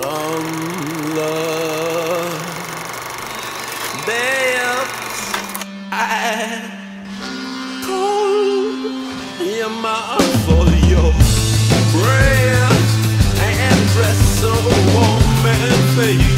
from love. Damn, I call your mom for your prayers and dress so warm and.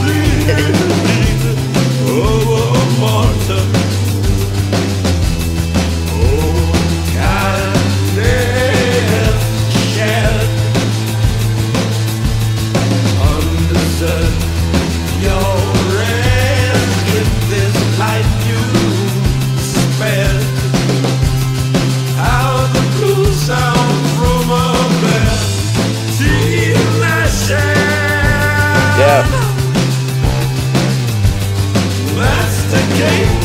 day.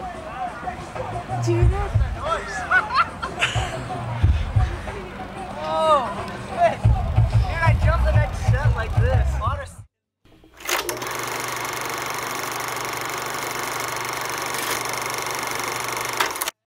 God. Do you know?